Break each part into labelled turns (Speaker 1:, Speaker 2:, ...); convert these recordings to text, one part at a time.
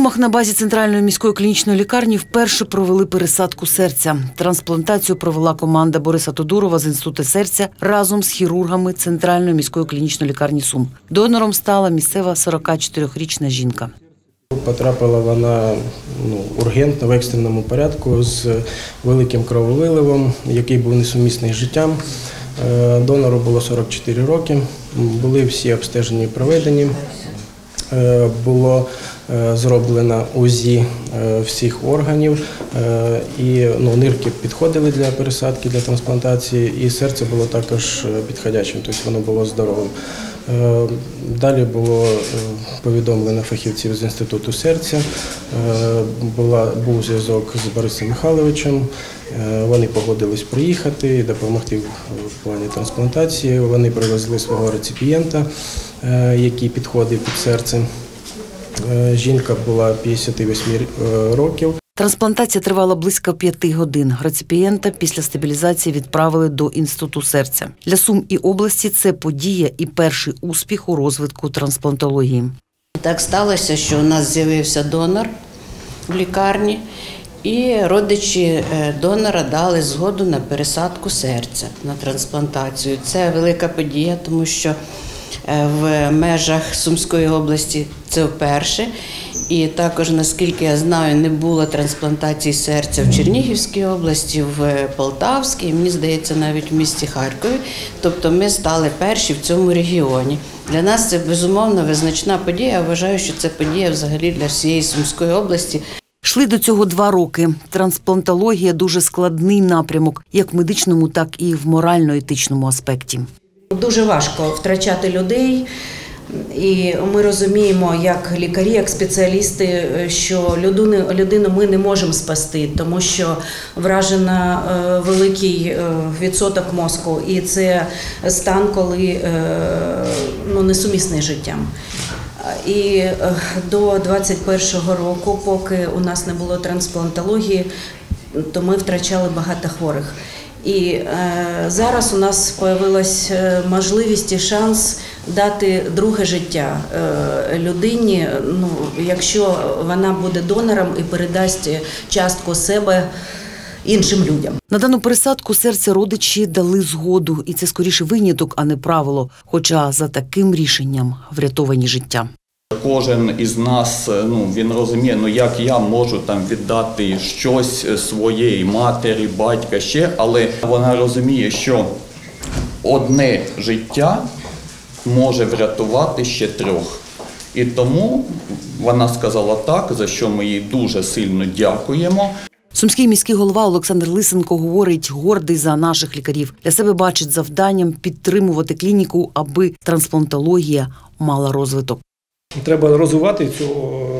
Speaker 1: Сумах на базі центральної міської клінічної лікарні вперше провели пересадку серця. Трансплантацію провела команда Бориса Тодурова з інституту серця разом з хірургами центральної міської клінічної лікарні Сум. Донором стала місцева 44-річна жінка.
Speaker 2: Потрапила вона ну, ургентно в екстреному порядку з великим крововиливом, який був несумісний з життям. Е, Донору було 44 роки. Були всі обстеження проведені. Е, Було е, зроблено УЗІ е, всіх органів, е, і ну, нирки підходили для пересадки, для трансплантації, і серце було також підходячим, тобто воно було здоровим. Далі було повідомлено фахівців з інституту серця. Була, був зв'язок з Борисом Михайловичем. Вони погодились приїхати і допомогти в плані трансплантації. Вони привезли свого реципієнта, який підходив під серце. Е, Жінка була 58 р- років.
Speaker 1: Трансплантація тривала близько п'яти годин. Реципієнта після стабілізації відправили до інституту серця. Для Сум і області це подія і перший успіх у розвитку трансплантології.
Speaker 3: Так сталося, що у нас з'явився донор в лікарні, і родичі е, донора дали згоду на пересадку серця на трансплантацію. Це велика подія, тому що е, в межах Сумської області це вперше. І також, наскільки я знаю, не було трансплантації серця в Чернігівській області, в Полтавській, мені здається, навіть в місті Харкові. Тобто ми стали перші в цьому регіоні. Для нас це безумовно визначна подія. Я вважаю, що це подія взагалі для всієї Сумської області.
Speaker 1: Йшли до цього два роки. Трансплантологія дуже складний напрямок, як в медичному, так і в морально-етичному аспекті.
Speaker 4: Дуже важко втрачати людей. І ми розуміємо, як лікарі, як спеціалісти, що людину, людину ми не можемо спасти, тому що вражена е, великий е, відсоток мозку, і це стан, коли е, ну, несумісний життям. І до 21-го року, поки у нас не було трансплантології, то ми втрачали багато хворих. І е, зараз у нас з'явилась можливість і шанс дати друге життя е, людині, ну, якщо вона буде донором і передасть частку себе іншим людям.
Speaker 1: На дану пересадку серця родичі дали згоду, і це скоріше виняток, а не правило. Хоча за таким рішенням врятовані життя.
Speaker 5: Кожен із нас ну він розуміє, ну як я можу там віддати щось своєї матері, батька ще, але вона розуміє, що одне життя може врятувати ще трьох. І тому вона сказала так, за що ми їй дуже сильно дякуємо.
Speaker 1: Сумський міський голова Олександр Лисенко говорить, гордий за наших лікарів. Для себе бачить завданням підтримувати клініку, аби трансплантологія мала розвиток.
Speaker 6: Треба розвивати цю,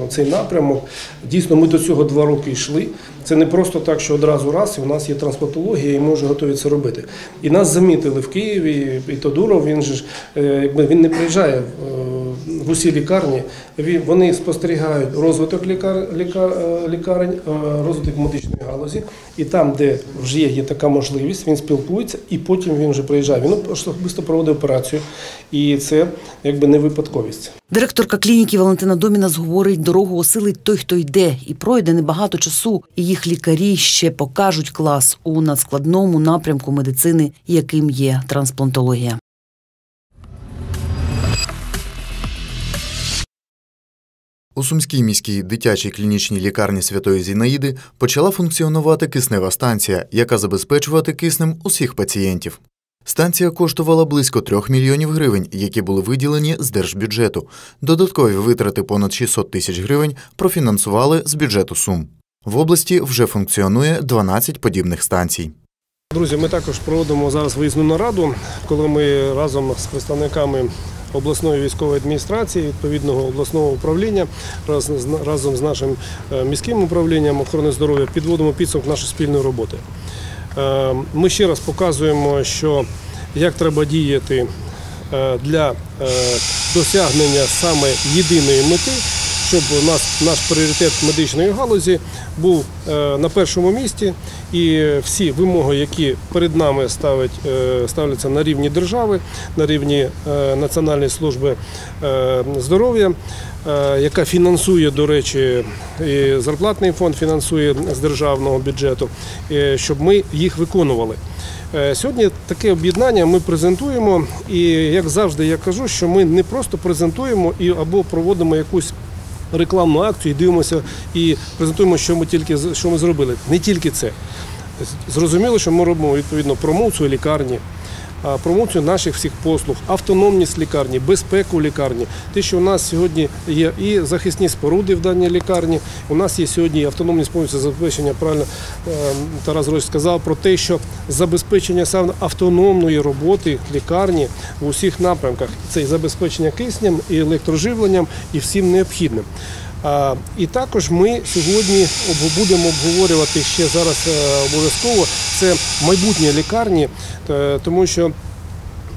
Speaker 6: цей напрямок. Дійсно, ми до цього два роки йшли. Це не просто так, що одразу раз, і у нас є трансплантологія, і ми вже готові це робити. І нас замітили в Києві, і Тодуров, він же е, він не приїжджає е, в усі лікарні. Вони спостерігають розвиток лікар, лікар, е, лікарень, е, розвиток медичної галузі. І там, де вже є, така можливість, він спілкується, і потім він вже приїжджає. Він особисто проводить операцію, і це якби не випадковість.
Speaker 1: Директорка клініки Валентина Домінас говорить, дорогу осилить той, хто йде, і пройде небагато часу, і їх лікарі ще покажуть клас у надскладному напрямку медицини, яким є трансплантологія.
Speaker 7: У Сумській міській дитячій клінічній лікарні Святої Зінаїди почала функціонувати киснева станція, яка забезпечувати киснем усіх пацієнтів. Станція коштувала близько 3 мільйонів гривень, які були виділені з держбюджету. Додаткові витрати понад 600 тисяч гривень профінансували з бюджету Сум. В області вже функціонує 12 подібних станцій.
Speaker 6: Друзі, ми також проводимо зараз виїзну нараду, коли ми разом з представниками обласної військової адміністрації, відповідного обласного управління, разом з- нашим е, міським управлінням охорони здоров'я підводимо підсумок нашої спільної роботи. Е, Ми ще раз показуємо, що як треба діяти е, для досягнення саме єдиної мети, щоб у нас наш пріоритет медичної галузі був на першому місці, і всі вимоги, які перед нами ставить, е, ставляться на рівні держави, на рівні е, Національної служби е, здоров'я, яка фінансує, до речі, і зарплатний фонд фінансує з державного бюджету, щоб ми їх виконували. Сьогодні таке об'єднання ми презентуємо, і як завжди я кажу, що ми не просто презентуємо і або проводимо якусь рекламну акцію і дивимося і презентуємо, що ми тільки що ми зробили. Не тільки це. Зрозуміло, що ми робимо відповідно промоцію лікарні, промоцію наших всіх послуг, автономність лікарні, безпеку лікарні. Те, що у нас сьогодні є і захисні споруди в даній лікарні, у нас є сьогодні автономність повністю забезпечення. Правильно е, Тарас Григорович сказав про те, що забезпечення саме автономної роботи лікарні в усіх напрямках це і забезпечення киснем, і електроживленням, і всім необхідним. І також ми сьогодні будемо обговорювати ще зараз е, обов'язково це майбутнє лікарні, е, тому що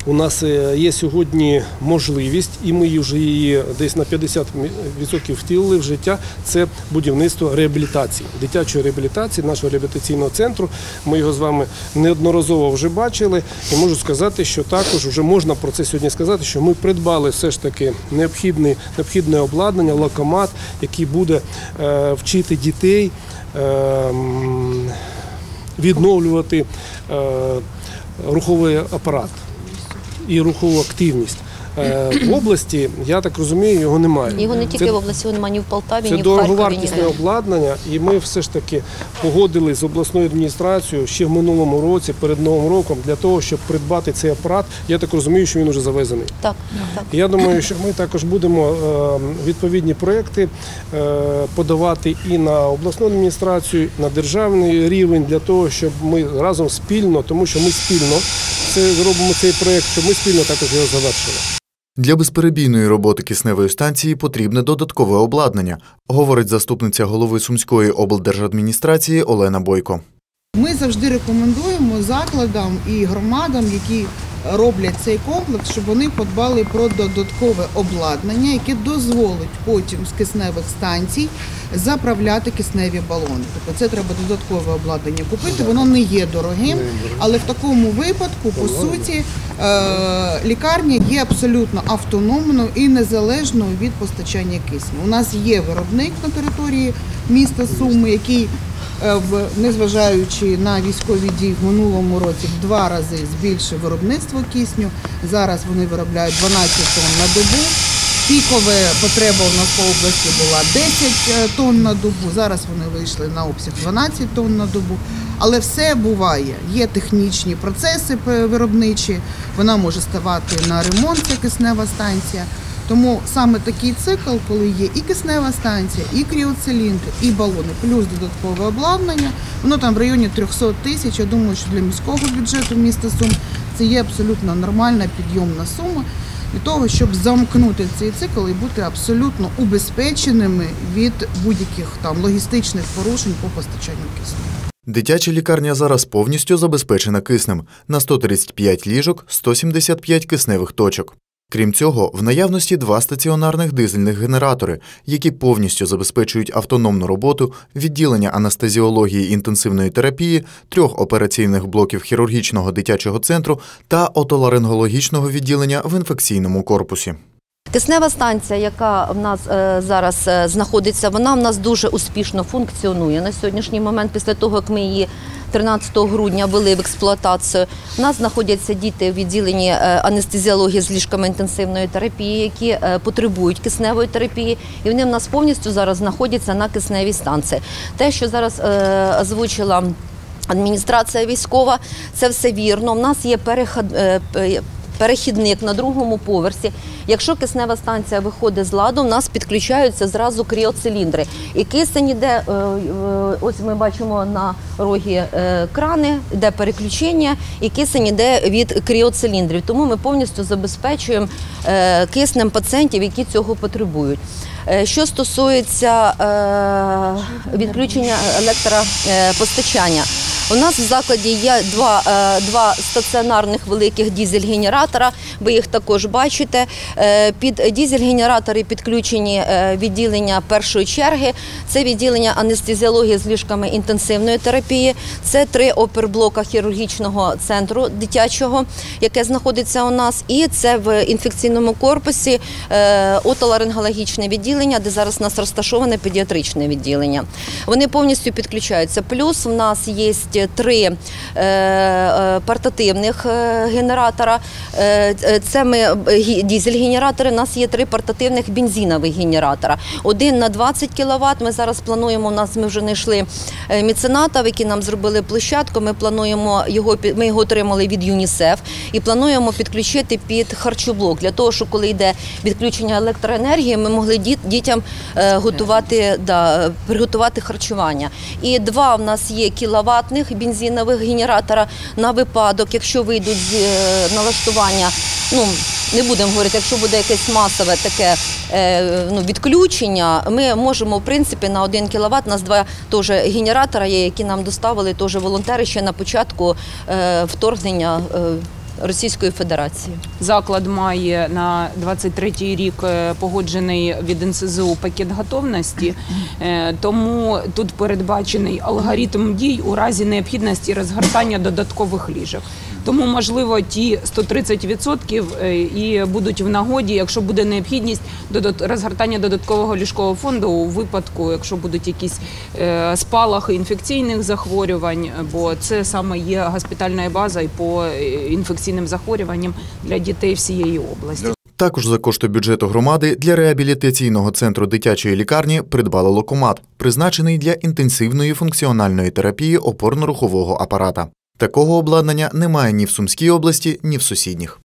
Speaker 6: у нас е, є сьогодні можливість, і ми вже її десь на 50% втілили в життя. Це будівництво реабілітації, дитячої реабілітації, нашого реабілітаційного центру. Ми його з вами неодноразово вже бачили. І можу сказати, що також вже можна про це сьогодні сказати, що ми придбали все ж таки необхідне, необхідне обладнання, локомат, який буде е, вчити дітей. е, Відновлювати е, руховий апарат і рухову активність. Е, В області, я так розумію, його немає.
Speaker 8: Його не тільки
Speaker 6: Це-
Speaker 8: в області, його немає ні в Полтаві,
Speaker 6: це
Speaker 8: ні в Харкові.
Speaker 6: дороговартісне обладнання, і ми все ж таки погодили з обласною адміністрацією ще в минулому році, перед новим роком, для того, щоб придбати цей апарат. Я так розумію, що він вже завезений.
Speaker 8: Так, так.
Speaker 6: Я думаю, що ми також будемо е, відповідні проекти е, подавати і на обласну адміністрацію, і на державний рівень для того, щоб ми разом спільно, тому що ми спільно це робимо цей проект, щоб ми спільно також його завершили.
Speaker 7: Для безперебійної роботи кисневої станції потрібне додаткове обладнання, говорить заступниця голови Сумської облдержадміністрації Олена Бойко.
Speaker 9: Ми завжди рекомендуємо закладам і громадам, які роблять цей комплекс, щоб вони подбали про додаткове обладнання, яке дозволить потім з кисневих станцій заправляти кисневі балони. Тобто це треба додаткове обладнання купити. Воно не є дорогим, але в такому випадку, по суті, е, лікарня є абсолютно автономною і незалежною від постачання кисню. У нас є виробник на території міста Суми, який Е, в незважаючи на військові дії в минулому році в два рази збільшив виробництво кисню. Зараз вони виробляють 12 тонн на добу. Пікова потреба у нас по області була 10 тонн на добу. Зараз вони вийшли на обсяг 12 тонн на добу. Але все буває. Є технічні процеси виробничі. Вона може ставати на ремонт, ця киснева станція. Тому саме такий цикл, коли є і киснева станція, і кріоциліндри, і балони, плюс додаткове обладнання, воно там в районі 300 тисяч. Я думаю, що для міського бюджету міста Сум це є абсолютно нормальна підйомна сума для того, щоб замкнути цей цикл і бути абсолютно убезпеченими від будь-яких там логістичних порушень по постачанню кисню.
Speaker 7: Дитяча лікарня зараз повністю забезпечена киснем на 135 ліжок, 175 кисневих точок. Крім цього, в наявності два стаціонарних дизельних генератори, які повністю забезпечують автономну роботу відділення анестезіології інтенсивної терапії, трьох операційних блоків хірургічного дитячого центру та отоларингологічного відділення в інфекційному корпусі.
Speaker 8: Киснева станція, яка в нас е, зараз е, знаходиться, вона в нас дуже успішно функціонує на сьогоднішній момент. Після того, як ми її 13 грудня ввели в експлуатацію, у нас знаходяться діти в відділенні е, анестезіології з ліжками інтенсивної терапії, які потребують кисневої терапії, і вони в нас повністю зараз знаходяться на кисневій станції. Те, що зараз озвучила адміністрація військова, це все вірно. У нас є переход. Перехідник на другому поверсі. Якщо киснева станція виходить з ладу, в нас підключаються зразу кріоциліндри. І кисень іде, е, е, ось ми бачимо на рогі е, крани, де переключення, і кисень іде від кріоциліндрів. Тому ми повністю забезпечуємо киснем пацієнтів, які цього потребують. Що стосується відключення електропостачання, У нас в закладі є два, е, два стаціонарних великих дізель-генератора. Ви їх також бачите. Е, Під дізель-генератори підключені е, відділення першої черги. Це відділення анестезіології з ліжками інтенсивної терапії. Це три оперблока хірургічного центру дитячого, яке знаходиться у нас. І це в інфекційному корпусі отоларингологічне відділення, де зараз у нас розташоване педіатричне відділення. Вони повністю підключаються. Плюс в нас є три е, е, портативних е, генератора. Це ми дізель-генератори. У нас є три портативних бензинових генератора. Один на 20 кВт. Ми зараз плануємо. У нас ми вже знайшли мецената, які нам зробили площадку. Ми плануємо його ми його отримали від ЮНІСЕФ і плануємо підключити під харчоблок для того, щоб коли йде відключення електроенергії, ми могли дітям готувати да, приготувати харчування. І два в нас є кіловатних бензинових генератора на випадок, якщо вийдуть з е, налаштування. Ну не будемо говорити, якщо буде якесь масове таке е, ну, відключення, ми можемо в принципі на 1 кВт, у нас два теж генератора є, які нам доставили теж волонтери ще на початку е, вторгнення Російської Федерації.
Speaker 10: Заклад має на 23-й рік е, погоджений від НСЗУ пакет готовності, е, тому тут передбачений алгоритм дій у разі необхідності розгортання додаткових ліжок. Тому, можливо, ті 130% е, і будуть в нагоді, якщо буде необхідність розгортання додаткового ліжкового фонду у випадку, якщо будуть якісь спалахи інфекційних захворювань, бо це саме є госпітальна база і по е, інфекційним захворюванням для дітей всієї області.
Speaker 7: Також за кошти бюджету громади для реабілітаційного центру дитячої лікарні придбали локомат, призначений для інтенсивної функціональної терапії опорно-рухового апарата. Такого обладнання немає ні в Сумській області, ні в сусідніх.